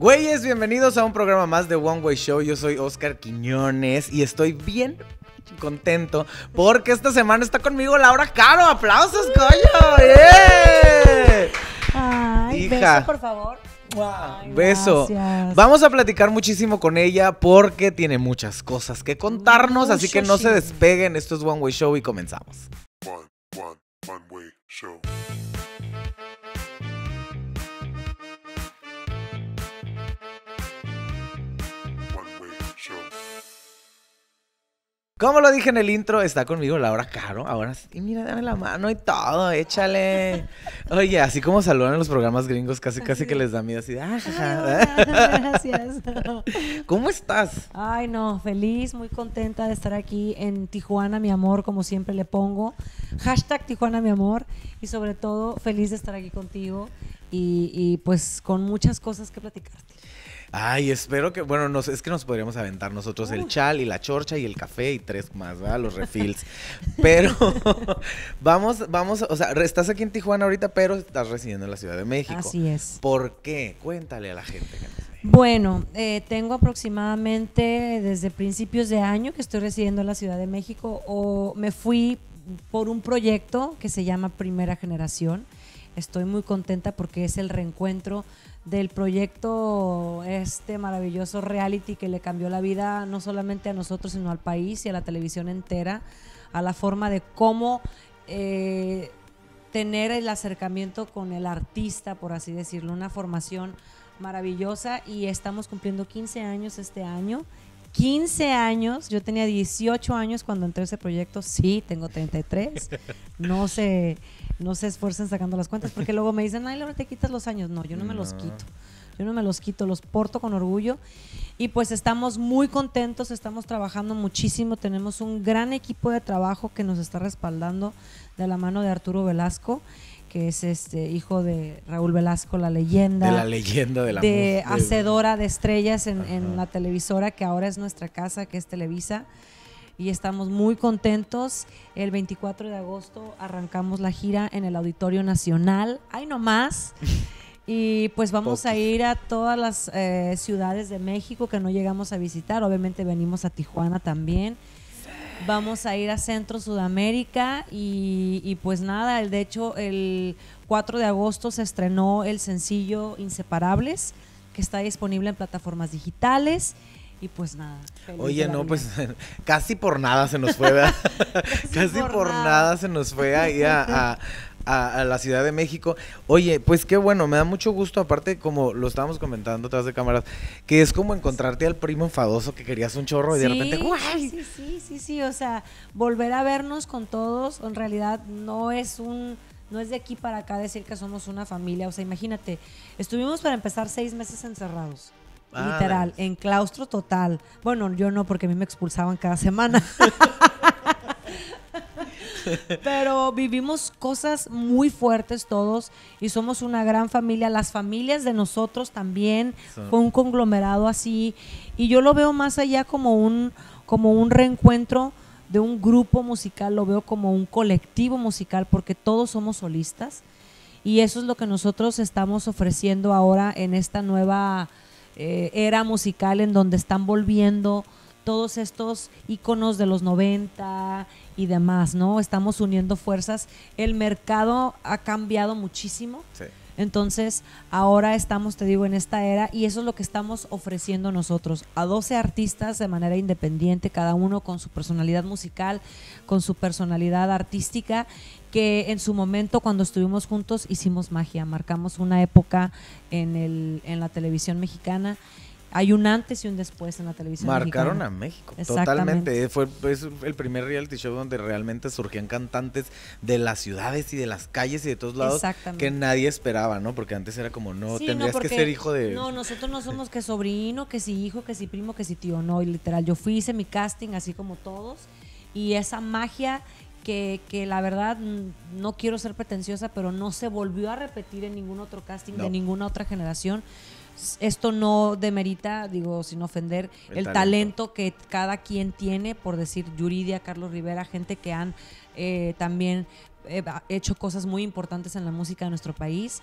Güeyes, bienvenidos a un programa más de One Way Show. Yo soy Oscar Quiñones y estoy bien contento porque esta semana está conmigo Laura Caro. ¡Aplausos, coño! ¡Yeah! Ay, Hija. beso, por favor. Ay, Beso. gracias. Vamos a platicar muchísimo con ella porque tiene muchas cosas que contarnos, así que no se despeguen. Esto es One Way Show y comenzamos. One, one, one way show. Como lo dije en el intro, está conmigo Laura Caro. Ahora sí, y mira, dame la mano y todo, échale. Oye, así como saludan en los programas gringos, casi casi que les da miedo así de, "Ah, jaja". Ay, Gracias. ¿Cómo estás? Ay, no, feliz, muy contenta de estar aquí en Tijuana, mi amor, como siempre le pongo. Hashtag Tijuana, mi amor. Y sobre todo, feliz de estar aquí contigo y, y, pues con muchas cosas que platicarte. Ay, espero que, bueno, nos, es que nos podríamos aventar nosotros el chal y la chorcha y el café y tres más, ¿verdad? Los refills. Pero vamos, vamos, o sea, estás aquí en Tijuana ahorita, pero estás residiendo en la Ciudad de México. Así es. ¿Por qué? Cuéntale a la gente que nos. Bueno, eh, tengo aproximadamente desde principios de año que estoy residiendo en la Ciudad de México o me fui por un proyecto que se llama Primera Generación. Estoy muy contenta porque es el reencuentro del proyecto este maravilloso reality que le cambió la vida no solamente a nosotros sino al país y a la televisión entera, a la forma de cómo eh, tener el acercamiento con el artista, por así decirlo, una formación maravillosa y estamos cumpliendo 15 años este año. 15 años, yo tenía 18 años cuando entré a ese proyecto, sí, tengo 33. No se, no se esfuercen sacando las cuentas porque luego me dicen, ay, Laura, te quitas los años. No, yo no me los quito. Yo no me los quito, los porto con orgullo. Y pues estamos muy contentos, estamos trabajando muchísimo, tenemos un gran equipo de trabajo que nos está respaldando de la mano de Arturo Velasco, que es este hijo de Raúl Velasco, la leyenda De la leyenda de la de hacedora de estrellas en, en la televisora que ahora es nuestra casa, que es Televisa. Y estamos muy contentos. El 24 de agosto arrancamos la gira en el Auditorio Nacional. ¡Ay, no más! Y pues vamos a ir a todas las eh, ciudades de México que no llegamos a visitar. Obviamente venimos a Tijuana también. Vamos a ir a Centro Sudamérica y, y pues nada, el, de hecho el 4 de agosto se estrenó el sencillo Inseparables, que está disponible en plataformas digitales y pues nada. Oye, no, vida. pues casi por nada se nos fue, ¿verdad? casi por, por nada. nada. se nos fue ahí a, a- a- a la Ciudad de México. Oye, pues qué bueno, me da mucho gusto, aparte como lo estábamos comentando atrás de cámaras, que es como encontrarte al primo enfadoso que querías un chorro y de repente, ¡guay! Sí, sí, sí, sí, o sea, volver a vernos con todos, en realidad no es un, no es de aquí para acá decir que somos una familia, o sea, imagínate, estuvimos para empezar seis meses encerrados. Ah, Literal, en claustro total. Bueno, yo no, porque a mí me expulsaban cada semana. Pero vivimos cosas muy fuertes todos y somos una gran familia. Las familias de nosotros también. Son- fue un conglomerado así. Y yo lo veo más allá como un como un reencuentro de un grupo musical, lo veo como un colectivo musical porque todos somos solistas. Y eso es lo que nosotros estamos ofreciendo ahora en esta nueva eh, era musical en donde están volviendo todos estos íconos de los 90 y demás, ¿no? Estamos uniendo fuerzas. El mercado ha cambiado muchísimo. Sí. Entonces, ahora estamos, te digo, en esta era y eso es lo que estamos ofreciendo nosotros a 12 artistas de manera independiente, cada uno con su personalidad musical, con su personalidad artística, que en su momento cuando estuvimos juntos hicimos magia, marcamos una época en, el, en la televisión mexicana. Hay un antes y un después en la televisión Marcaron mexicana. a México, totalmente. Fue pues, el primer reality show donde realmente surgían cantantes de las ciudades y de las calles y de todos lados que nadie esperaba, ¿no? Porque antes era como, no, Sí, tendrías porque- que ser hijo de... No, nosotros no somos que sobrino, que si hijo, que si primo, que si tío, no, y literal. Yo fui, hice mi casting así como todos, y esa magia que, que la verdad mm, no quiero ser pretenciosa, pero no se volvió a repetir en ningún otro casting No. de ninguna otra generación. Esto no demerita, digo, sin ofender, El el, talento. talento. que cada quien tiene, por decir Yuridia, Carlos Rivera, gente que han eh, también eh, hecho cosas muy importantes en la música de nuestro país.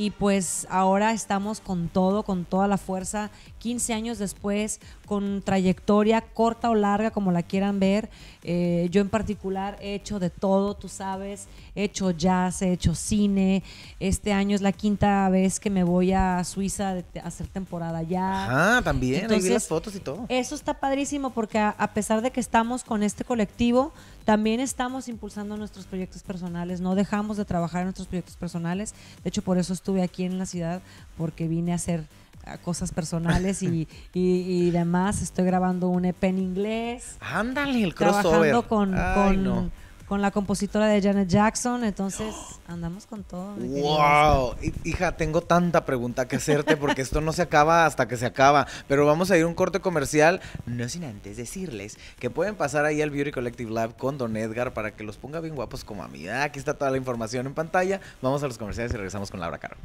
Y pues ahora estamos con todo, con toda la fuerza, 15 años después, con trayectoria corta o larga, como la quieran ver. Eh, yo en particular he hecho de todo, tú sabes, he hecho jazz, he hecho cine. Este año es la quinta vez que me voy a Suiza a hacer temporada allá. Ah, también, ahí vi Entonces, las fotos y todo. Eso está padrísimo porque a, a pesar de que estamos con este colectivo, también estamos impulsando nuestros proyectos personales, no dejamos de trabajar en nuestros proyectos personales. De hecho, por eso estuve aquí en la ciudad, porque vine a hacer ah, cosas personales y, y- y demás. Estoy grabando un EP en inglés, Ándale, el crossover. trabajando con, Ay, con, no. Con la compositora de Janet Jackson, entonces andamos con todo. Wow, Hi- hija, tengo tanta pregunta que hacerte porque esto no se acaba hasta que se acaba. Pero vamos a ir a un corte comercial, no sin antes decirles que pueden pasar ahí al Beauty Collective Lab con Don Edgar para que los ponga bien guapos como a mí. Aquí está toda la información en pantalla. Vamos a los comerciales y regresamos con Laura Caro.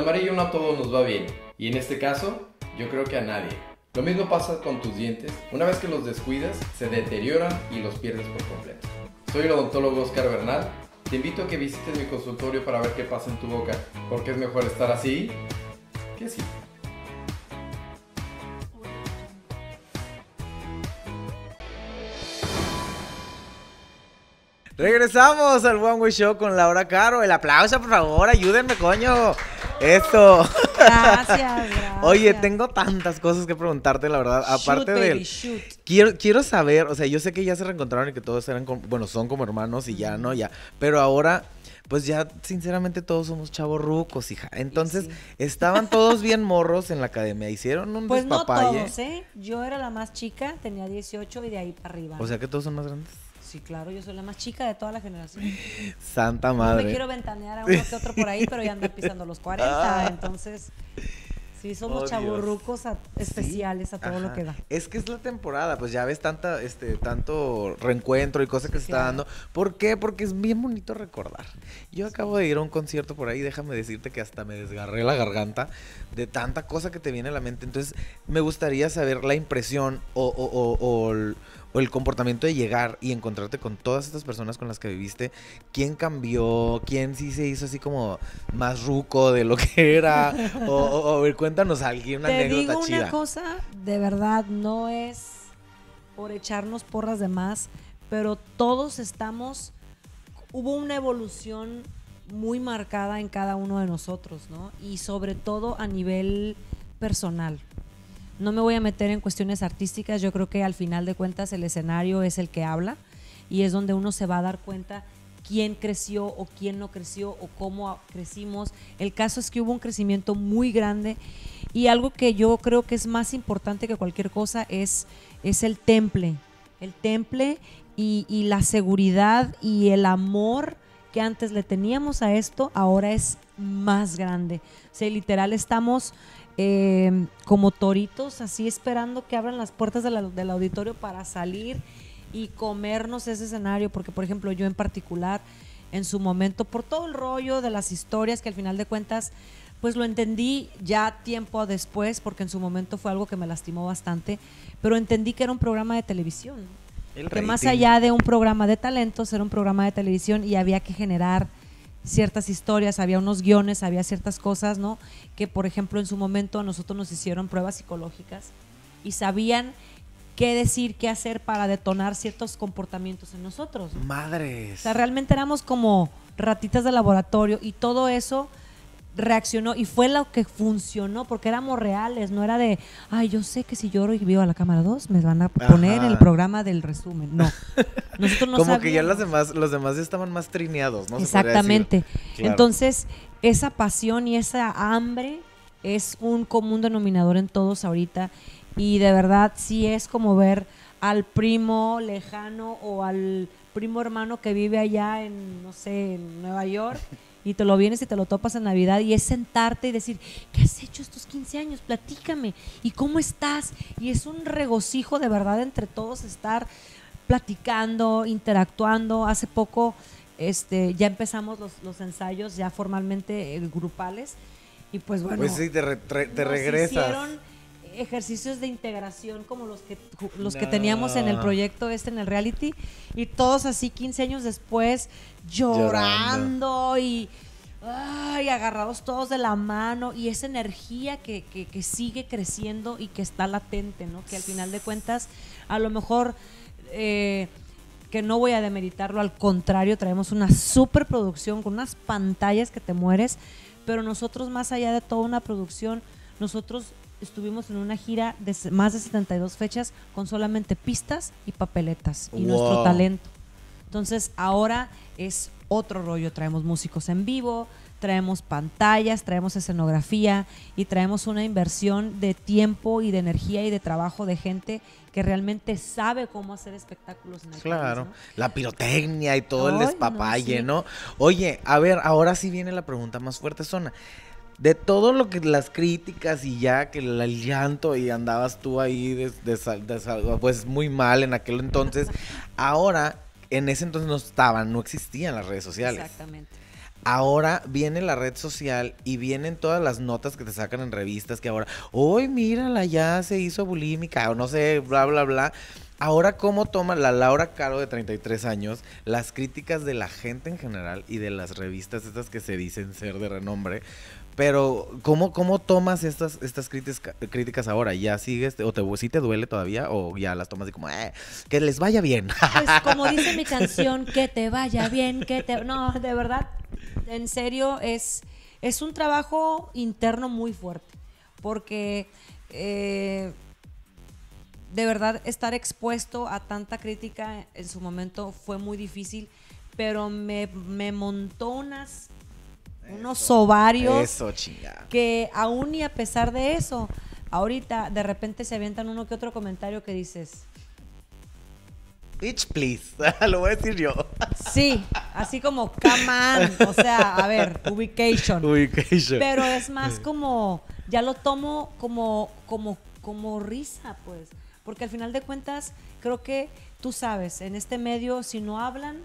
Amarillo no a todos nos va bien, y en este caso, yo creo que a nadie. Lo mismo pasa con tus dientes, una vez que los descuidas, se deterioran y los pierdes por completo. Soy el odontólogo Oscar Bernal, te invito a que visites mi consultorio para ver qué pasa en tu boca, porque es mejor estar así que así. Regresamos al One Way Show con Laura Caro. El aplauso, por favor, ayúdenme, coño. Esto. Gracias, gracias. Oye, tengo tantas cosas que preguntarte, la verdad. Aparte shoot. Quiero, quiero saber, o sea, yo sé que ya se reencontraron y que todos eran, como- bueno, son como hermanos y ya, ¿no? Ya. Pero ahora, pues ya, sinceramente, todos somos chavos rucos, hija. Entonces, sí. estaban todos bien morros en la academia. Hicieron un Pues no despapalle. todos, ¿eh? Yo era la más chica, tenía 18 y de ahí para arriba. O sea que todos son más grandes. Sí, claro, yo soy la más chica de toda la generación. Santa No madre. me quiero ventanear a uno que otro por ahí, pero ya andan pisando los 40, Ah. entonces sí somos Oh, chaburrucos a- especiales a todo lo que da. Es que es la temporada, pues ya ves tanta, este, tanto reencuentro y cosas que se está dando. ¿Por qué? Porque es bien bonito recordar. Yo acabo de ir a un concierto por ahí, déjame decirte que hasta me desgarré la garganta de tanta cosa que te viene a la mente. Entonces, me gustaría saber la impresión o, o- o- o el, o el comportamiento de llegar y encontrarte con todas estas personas con las que viviste. ¿Quién cambió? ¿Quién sí se hizo así como más ruco de lo que era? o, o- o, a ver, cuéntanos alguien, una Te anécdota digo chida. una cosa, de verdad, no es por echarnos porras de más, pero todos estamos, hubo una evolución muy marcada en cada uno de nosotros, ¿no? Y sobre todo a nivel personal. No me voy a meter en cuestiones artísticas, yo creo que al final de cuentas el escenario es el que habla y es donde uno se va a dar cuenta quién creció o quién no creció o cómo crecimos. El caso es que hubo un crecimiento muy grande y algo que yo creo que es más importante que cualquier cosa es, es el temple. El temple y, y la seguridad y el amor que antes le teníamos a esto, ahora es más grande. O sea, literal estamos eh, como toritos, así esperando que abran las puertas de la- del auditorio para salir y comernos ese escenario, porque por ejemplo yo en particular, en su momento, por todo el rollo de las historias que al final de cuentas, pues lo entendí ya tiempo después, porque en su momento fue algo que me lastimó bastante, pero entendí que era un programa de televisión. El que más allá de un programa de talentos, era un programa de televisión y había que generar ciertas historias, había unos guiones, había ciertas cosas, ¿no? Que por ejemplo en su momento a nosotros nos hicieron pruebas psicológicas y sabían qué decir, qué hacer para detonar ciertos comportamientos en nosotros. ¿no? O Madres. sea, realmente éramos como ratitas de laboratorio y todo eso reaccionó y fue lo que funcionó porque éramos reales, no era de, ay, yo sé que si lloro y vivo a la cámara 2 me van a poner Ajá. el programa del resumen. No. Nosotros no Como que ya los demás, los demás ya estaban más trineados, ¿no? Exactamente. Claro. Entonces, esa pasión y esa hambre es un común denominador en todos ahorita y de verdad sí es como ver al primo lejano o al primo hermano que vive allá en, no sé, en Nueva York y te lo vienes y te lo topas en Navidad y es sentarte y decir, ¿qué has hecho estos 15 años? Platícame. ¿Y cómo estás? Y es un regocijo de verdad entre todos estar platicando, interactuando. Hace poco este, ya empezamos los, los ensayos ya formalmente eh, grupales y pues bueno. Pues sí, te, re- te nos regresas. hicieron ejercicios de integración como los que los que teníamos en el proyecto este en el reality y todos así 15 años después llorando, y ay, agarrados todos de la mano y esa energía que, que- que sigue creciendo y que está latente, ¿no? Que al final de cuentas a lo mejor eh, que no voy a demeritarlo, al contrario, traemos una super producción con unas pantallas que te mueres, pero nosotros más allá de toda una producción, nosotros estuvimos en una gira de más de 72 fechas con solamente pistas y papeletas y nuestro talento. Entonces ahora es otro rollo, traemos músicos en vivo, traemos pantallas, traemos escenografía y traemos una inversión de tiempo y de energía y de trabajo de gente que realmente sabe cómo hacer espectáculos en el Claro, país, ¿no? la pirotecnia y todo el no, despapalle, sí. ¿no? Oye, a ver, ahora sí viene la pregunta más fuerte, Zona. De todo lo que las críticas y ya que el, el llanto y andabas tú ahí desal- pues muy mal en aquel entonces, ahora en ese entonces no estaban, no existían las redes sociales. Exactamente. Ahora viene la red social y vienen todas las notas que te sacan en revistas que ahora, hoy mírala, ya se hizo bulímica o no sé, bla, bla, bla. Ahora, ¿cómo toma la Laura Caro de 33 años las críticas de la gente en general y de las revistas estas que se dicen ser de renombre? Pero, ¿cómo, cómo tomas estas, estas críticas, críticas ahora? ¿Ya sigues, o te, sí te duele todavía o ya las tomas así como, "Eh, que les vaya bien? Pues como dice mi canción, que te vaya bien, que te... No, de verdad, en serio, es, es un trabajo interno muy fuerte, porque eh, de verdad estar expuesto a tanta crítica en su momento fue muy difícil, pero me, me montó unas, unos ovarios Eso, chingada. que aún y a pesar de eso, ahorita de repente se avientan uno que otro comentario que dices, Bitch, please. Lo voy a decir yo. Sí, así como come on, o sea, a ver, ubication. Ubication. Pero es más como, ya lo tomo como, como, como risa, pues. Porque al final de cuentas, creo que tú sabes, en este medio, si no hablan,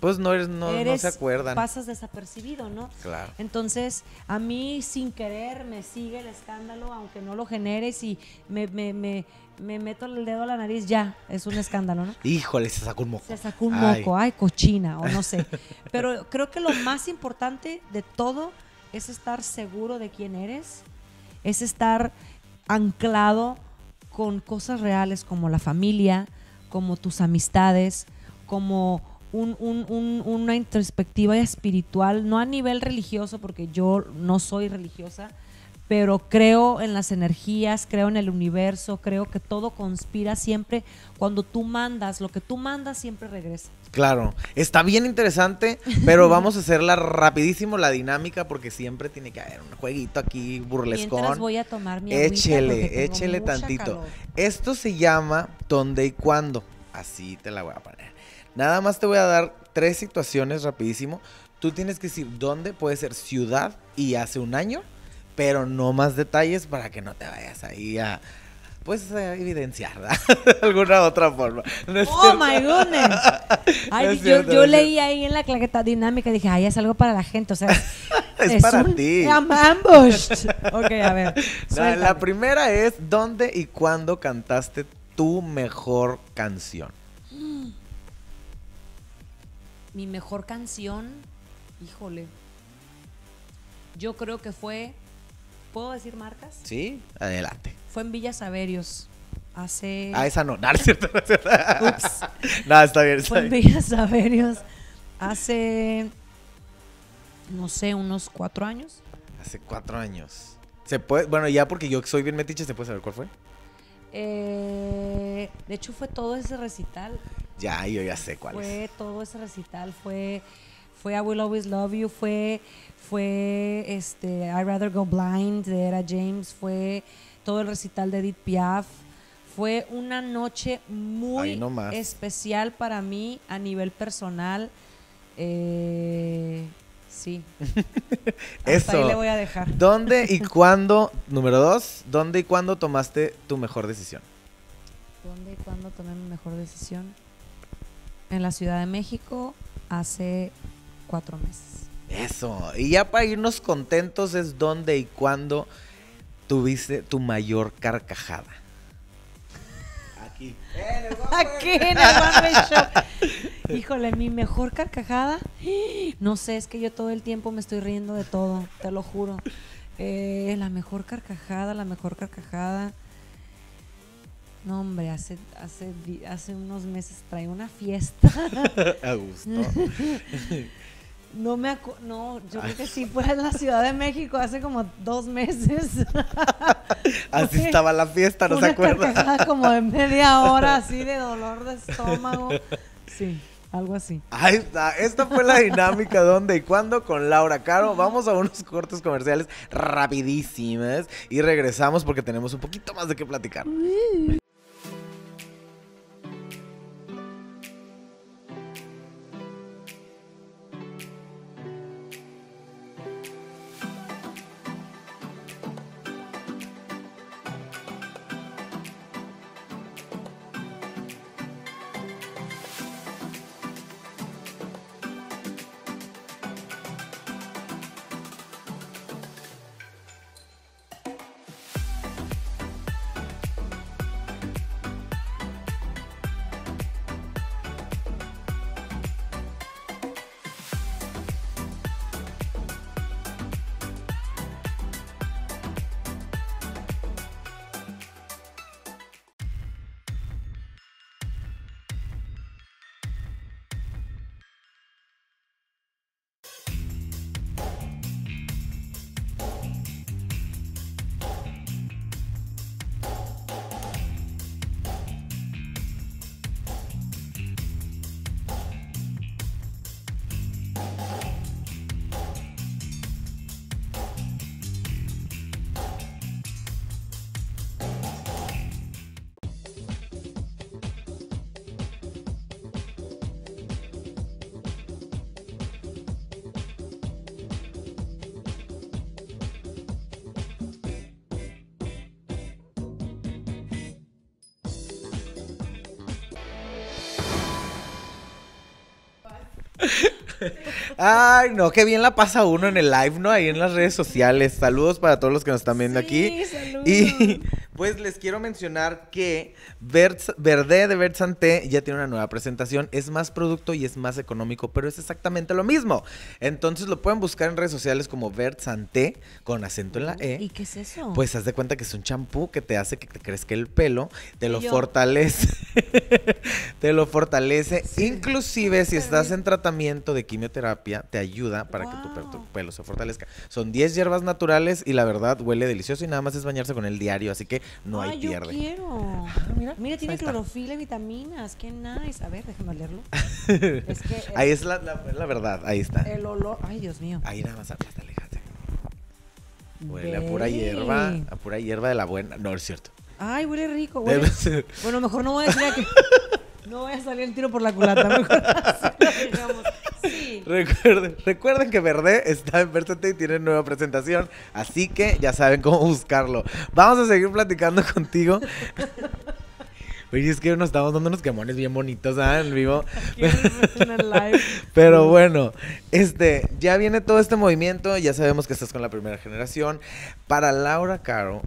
Pues no, eres, no, no se acuerdan. pasas desapercibido, ¿no? Claro. Entonces, a mí sin querer me sigue el escándalo, aunque no lo generes y me, me, me, me meto el dedo a la nariz, ya, es un escándalo, ¿no? Híjole, se sacó un moco. Se sacó un Ay. moco, ay, cochina, o no sé. Pero creo que lo más importante de todo es estar seguro de quién eres, es estar anclado con cosas reales como la familia, como tus amistades, como un- un- un- una introspectiva espiritual, no a nivel religioso, porque yo no soy religiosa, pero creo en las energías, creo en el universo, creo que todo conspira siempre. Cuando tú mandas, lo que tú mandas siempre regresa. Claro, está bien interesante, pero vamos a hacerla rapidísimo la dinámica porque siempre tiene que haber un jueguito aquí burlescón. Mientras voy a tomar mi Échele, échele tantito. calor. Esto se llama dónde y cuándo. Así te la voy a poner. Nada más te voy a dar tres situaciones rapidísimo. Tú tienes que decir dónde puede ser ciudad y hace un año, pero no más detalles para que no te vayas ahí a pues a evidenciar ¿verdad? de alguna otra forma. ¿No es Oh my goodness. Ay, No yo, cierto, yo no leí ahí en la claqueta dinámica y dije, ay, es algo para la gente. O sea, Es para un ti. am- ambushed. Ok, a ver. La primera es dónde y cuándo cantaste tu mejor canción. Mi mejor canción, híjole. Yo creo que fue. ¿Puedo decir marcas? Sí, adelante. Fue en Villa Saverios. Hace. Ah, esa no, no, es cierto, no es cierto. Ups. No, está bien, está Fue en. Villa Saverios. Hace. No sé, unos cuatro años. Hace cuatro años. Se puede, bueno, ya porque yo soy bien metiche, ¿se puede saber cuál fue? Eh, de hecho, fue todo ese recital. Ya, yo ya sé cuál es. Fue todo ese recital. Fue, fue I Will Always Love You. Fue, fue este, I'd Rather Go Blind de Era James. Fue todo el recital de Edith Piaf. Fue una noche muy especial para mí a nivel personal. Eh, sí. Hasta Eso. ahí le voy a dejar. ¿Dónde y cuándo, número dos, dónde y cuándo tomaste tu mejor decisión? ¿Dónde y cuándo tomé mi mejor decisión? En la Ciudad de México hace cuatro meses. Eso. Y ya para irnos contentos es dónde y cuándo tuviste tu mayor carcajada. Aquí. Aquí en el. Híjole, mi mejor carcajada. No sé, es que yo todo el tiempo me estoy riendo de todo, te lo juro. Eh, la mejor carcajada, la mejor carcajada. No, hombre, hace, hace, hace unos meses traí una fiesta. A gusto. No me acu no, yo creo que sí fue en la Ciudad de México hace como dos meses. Así estaba la fiesta, ¿no se una acuerda? carcajada como de media hora así de dolor de estómago. Sí, algo así. Ahí está, esta fue la dinámica dónde y cuándo con Laura Caro. Vamos a unos cortes comerciales rapidísimas y regresamos porque tenemos un poquito más de qué platicar. Ay, no, qué bien la pasa uno en el live, ¿no? Ahí en las redes sociales. Saludos para todos los que nos están viendo aquí. Saludos. Y pues les quiero mencionar que Verde de Vert Santé ya tiene una nueva presentación. Es más producto y es más económico, pero es exactamente lo mismo. Entonces lo pueden buscar en redes sociales como Vert Santé con acento en la E. ¿Y qué es eso? Pues haz de cuenta que es un champú que te hace que te crezca el pelo, te lo yo. fortalece, te lo fortalece. Inclusive si estás en tratamiento de quimioterapia, te ayuda para que tu, tu pelo se fortalezca. Son 10 hierbas naturales y la verdad huele delicioso y nada más es bañarse con el diario, así que no Ay, hay yo pierde. quiero. mira, Mira, ahí tiene está. clorofila y vitaminas. Qué nice. A ver, déjame leerlo. es que el, Ahí es la, la- la verdad, ahí está. el olor. Ay, Dios mío. Ahí nada más, aléjate. Huele a pura hierba, a pura hierba de la buena. No, es cierto. Ay, huele rico. huele- Bueno, mejor no voy a decir a que. No voy a salir el tiro por la culata. Mejor así lo dejamos. Recuerden, recuerden que Verde está en Versate y tiene nueva presentación, así que ya saben cómo buscarlo. Vamos a seguir platicando contigo. Oye, es que nos estamos dando unos quemones bien bonitos, ¿ah? En vivo. Pero bueno, este, ya viene todo este movimiento, ya sabemos que estás con la primera generación. Para Laura Caro,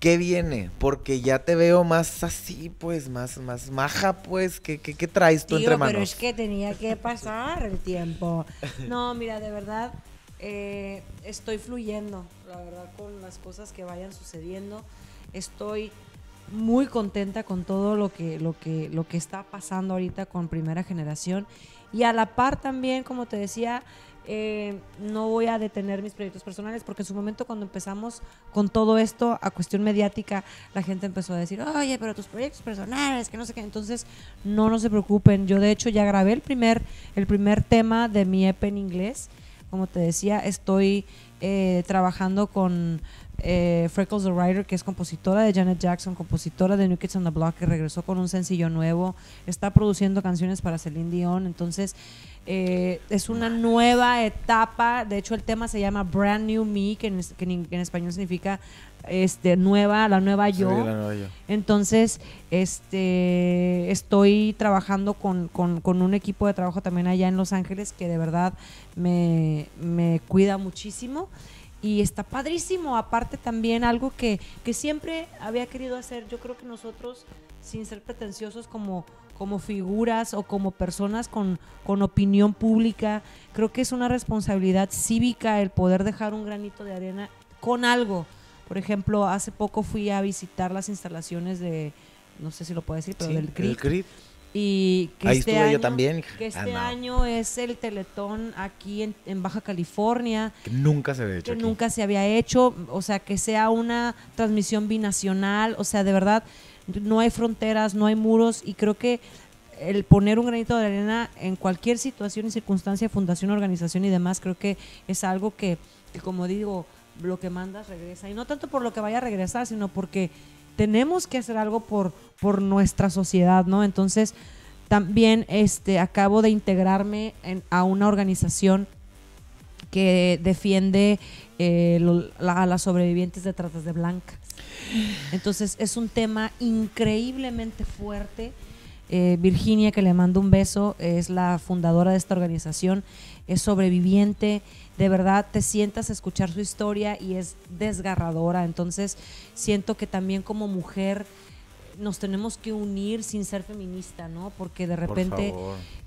¿qué viene? Porque ya te veo más así, pues, más, más maja, pues. ¿Qué, qué, qué traes tú Tío, entre manos? pero es que tenía que pasar el tiempo. No, mira, de verdad, eh, estoy fluyendo, la verdad, con las cosas que vayan sucediendo. Estoy muy contenta con todo lo que, lo que, lo que está pasando ahorita con primera generación. Y a la par también, como te decía, eh, no voy a detener mis proyectos personales porque en su momento cuando empezamos con todo esto a cuestión mediática, la gente empezó a decir, oye, pero tus proyectos personales, que no sé qué. Entonces, no, no se preocupen. Yo de hecho ya grabé el primer, el primer tema de mi EP en inglés. como te decía, estoy eh, trabajando con eh, Freckles the Writer, que es compositora de Janet Jackson, compositora de New Kids on the Block, que regresó con un sencillo nuevo, está produciendo canciones para Celine Dion, entonces eh, es una nueva etapa, de hecho el tema se llama Brand New Me, que en, es- que en- en español significa este, nueva, la nueva yo. Sí, la nueva yo. Entonces, este, estoy trabajando con, con- con un equipo de trabajo también allá en Los Ángeles que de verdad me, me cuida muchísimo. Y está padrísimo. Aparte también algo que, que siempre había querido hacer. Yo creo que nosotros, sin ser pretenciosos como, como figuras o como personas con, con opinión pública, creo que es una responsabilidad cívica el poder dejar un granito de arena con algo. Por ejemplo, hace poco fui a visitar las instalaciones de, no sé si lo puedo decir, pero Sí, del el CRIT. Y que Ahí este estuve yo año- también, hija. Que este Ah, no. año es el Teletón aquí en, en Baja California, Que nunca se había hecho que aquí. nunca se había hecho, o sea, que sea una transmisión binacional, o sea, de verdad, no hay fronteras, no hay muros y creo que el poner un granito de arena en cualquier situación y circunstancia, fundación, organización y demás, creo que es algo que, que como digo, lo que mandas regresa. Y no tanto por lo que vaya a regresar, sino porque tenemos que hacer algo por, por nuestra sociedad, ¿no? Entonces, también este, acabo de integrarme en- a una organización que defiende eh, lo- la- a las sobrevivientes de tratas de blancas. Entonces es un tema increíblemente fuerte. Eh, Virginia, que le mando un beso, es la fundadora de esta organización, es sobreviviente, de verdad te sientas a escuchar su historia y es desgarradora. Entonces siento que también como mujer nos tenemos que unir sin ser feminista, ¿no? Porque de repente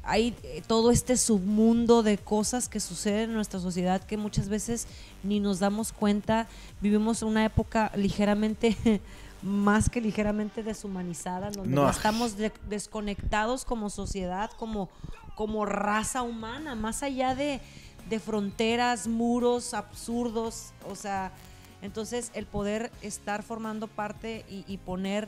hay eh, todo este submundo de cosas que suceden en nuestra sociedad que muchas veces ni nos damos cuenta. Vivimos una época ligeramente, más que ligeramente deshumanizada, donde No. estamos de- desconectados como sociedad, como, como raza humana, más allá de, de fronteras, muros absurdos. O sea, entonces el poder estar formando parte y, y poner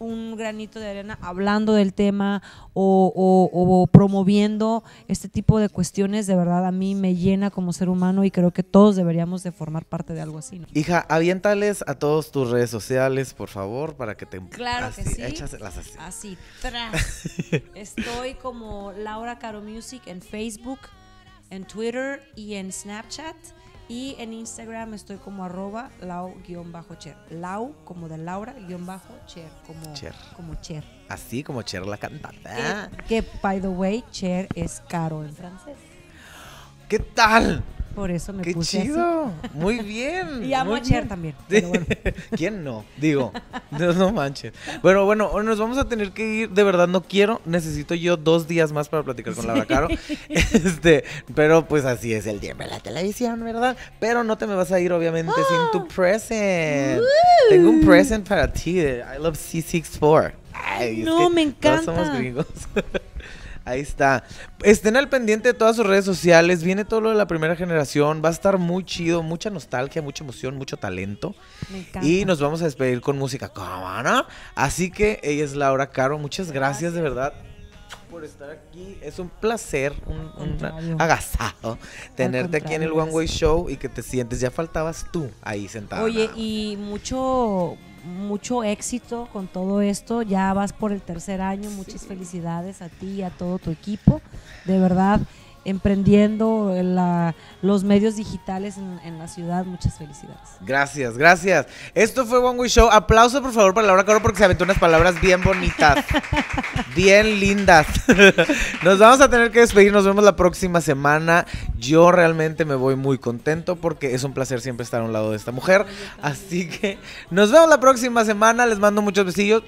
un granito de arena hablando del tema o, o- o promoviendo este tipo de cuestiones, de verdad a mí me llena como ser humano y creo que todos deberíamos de formar parte de algo así. ¿no? Hija, aviéntales a todos tus redes sociales, por favor, para que te... Claro que sí. échaselas así. Así, tras. Estoy como Laura Caro Music en Facebook, en Twitter y en Snapchat. Y en Instagram estoy como arroba lau-cher. Lau como de Laura, guion bajo, cher, como Cher. Como cher. Así como Cher la cantante. Que, que, by the way, cher es caro en francés. ¿Qué tal? Por eso me ¡Qué puse chido! Muy bien. Y amo a Cher también. pero bueno. ¿Quién no? Digo, no, no manches. Bueno, bueno, nos vamos a tener que ir. De verdad, no quiero. Necesito yo dos días más para platicar con Laura Caro. Este, pero pues así es el tiempo de la televisión, ¿verdad? Pero no te me vas a ir, obviamente, sin tu present. Tengo un present para ti I Love C64. Ay, es No, que me Todos somos encanta. gringos. Ahí está. Estén al pendiente de todas sus redes sociales. Viene todo lo de la primera generación. Va a estar muy chido. Mucha nostalgia, mucha emoción, mucho talento. Me encanta. Y nos vamos a despedir con música. ¿Cómo? Así que ella es Laura Caro. Muchas gracias, de verdad por estar aquí. Es un placer, un, un agasajo tenerte aquí en el One Way Show y que te sientes. Ya faltabas tú ahí sentada. Oye, y mucho, mucho éxito con todo esto. Ya vas por el tercer año. Muchas felicidades a ti y a todo tu equipo. De verdad, emprendiendo la- los medios digitales en, en la ciudad. Muchas felicidades. Gracias, gracias. Esto fue One Way Show. Aplauso, por favor, para Laura Caro porque se aventó unas palabras bien bonitas. bien lindas. Nos vamos a tener que despedir. Nos vemos la próxima semana. Yo realmente me voy muy contento porque es un placer siempre estar a un lado de esta mujer. Así que nos vemos la próxima semana. Les mando muchos besillos.